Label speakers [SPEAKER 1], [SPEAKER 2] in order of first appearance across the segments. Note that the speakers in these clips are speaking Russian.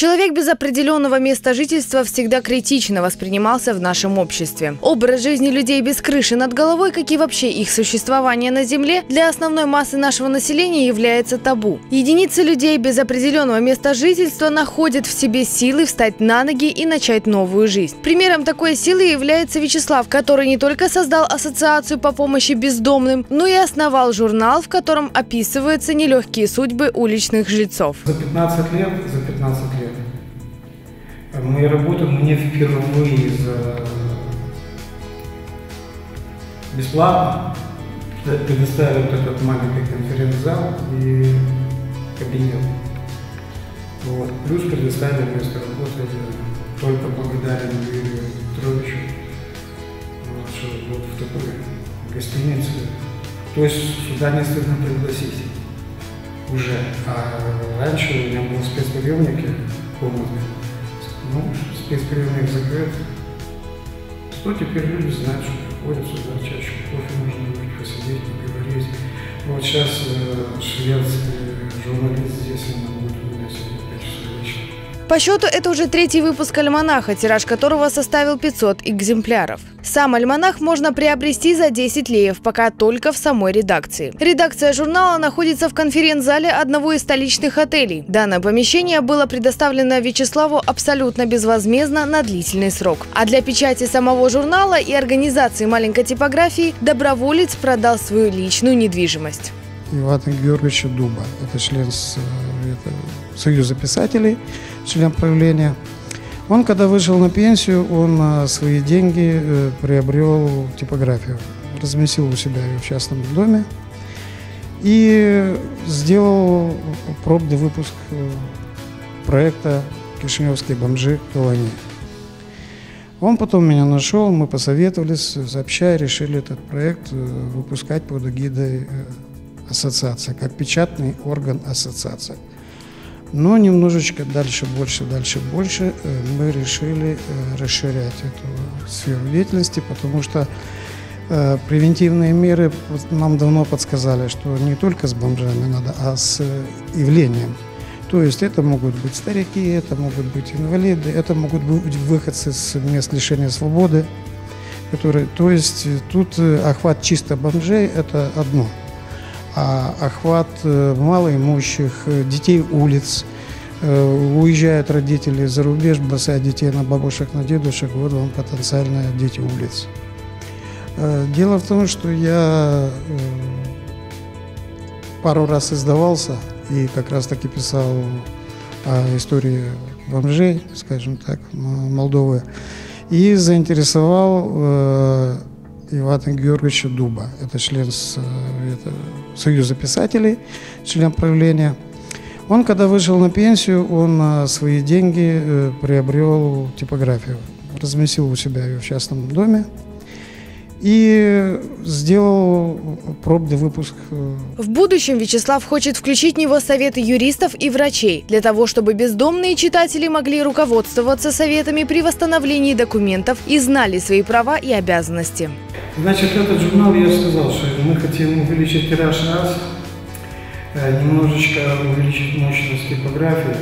[SPEAKER 1] Человек без определенного места жительства всегда критично воспринимался в нашем обществе. Образ жизни людей без крыши над головой, как и вообще их существование на Земле, для основной массы нашего населения является табу. Единицы людей без определенного места жительства находят в себе силы встать на ноги и начать новую жизнь. Примером такой силы является Вячеслав, который не только создал ассоциацию по помощи бездомным, но и основал журнал, в котором описываются нелегкие судьбы уличных жильцов.
[SPEAKER 2] За 15 лет, за 15 лет Моя работа мне впервые за бесплатно предоставили вот этот маленький конференц-зал и кабинет. Вот. Плюс предоставили место работы только благодаря Юрию Петровичу, вот, что вот в такой гостинице. То есть сюда не стыдно пригласить уже. А раньше у меня был спецприемники комнаты. Ну, спецприемник закрыт. Что теперь люди знают, что приходят сюда чаще кофе можно выпить, посидеть, поговорить. Вот сейчас э, шведский журналист здесь, он
[SPEAKER 1] По счету это уже третий выпуск «Альманаха», тираж которого составил 500 экземпляров. Сам альманах можно приобрести за 10 леев, пока только в самой редакции. Редакция журнала находится в конференц-зале одного из столичных отелей. Данное помещение было предоставлено Вячеславу абсолютно безвозмездно на длительный срок. А для печати самого журнала и организации маленькой типографии доброволец продал свою личную недвижимость.
[SPEAKER 2] Ивана Георгиевича Дуба. Это член это, Союза писателей, член правления. Он, когда вышел на пенсию, он на свои деньги э, приобрел типографию. Разместил у себя ее в частном доме и сделал пробный выпуск э, проекта «Кишиневские бомжи колонии». Он потом меня нашел, мы посоветовались, сообща решили этот проект э, выпускать под эгидой ассоциации, как печатный орган ассоциации. Но немножечко дальше, больше, дальше, больше э, мы решили э, расширять эту сферу деятельности, потому что э, превентивные меры нам давно подсказали, что не только с бомжами надо, а с явлением. То есть это могут быть старики, это могут быть инвалиды, это могут быть выходцы с мест лишения свободы. Которые, то есть тут охват чисто бомжей – это одно – а охват э, малоимущих, э, детей улиц. Э, уезжают родители за рубеж, бросают детей на бабушек, на дедушек, вот вам потенциальные дети улиц. Дело в том, что я пару раз издавался и как раз таки писал о истории бомжей, скажем так, Молдовы, и заинтересовал Ивана Георгиевича Дуба. Это член это, Союза писателей, член правления. Он, когда вышел на пенсию, он на свои деньги э, приобрел типографию. Разместил у себя ее в частном доме и сделал пробный выпуск. Э,
[SPEAKER 1] в будущем Вячеслав хочет включить в него советы юристов и врачей, для того, чтобы бездомные читатели могли руководствоваться советами при восстановлении документов и знали свои права и обязанности.
[SPEAKER 2] Значит, этот журнал, я сказал, что мы хотим увеличить тираж раз, э, немножечко увеличить мощность типографии.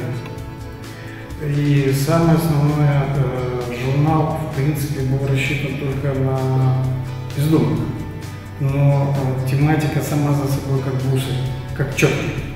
[SPEAKER 2] И самое основное, э, журнал, в принципе, был рассчитан только на бездомных. Но э, тематика сама за собой как бусы, как четкий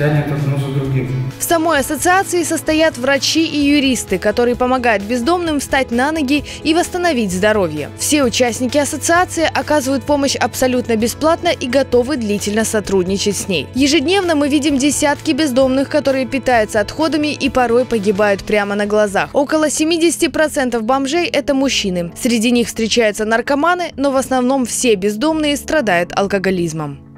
[SPEAKER 2] тянет одно за другим.
[SPEAKER 1] В самой ассоциации состоят врачи и юристы, которые помогают бездомным встать на ноги и восстановить здоровье. Все участники ассоциации оказывают помощь абсолютно бесплатно и готовы длительно сотрудничать с ней. Ежедневно мы видим десятки бездомных, которые питаются отходами и порой погибают прямо на глазах. Около 70% бомжей – это мужчины. Среди них встречаются наркоманы, но в основном все бездомные страдают алкоголизмом.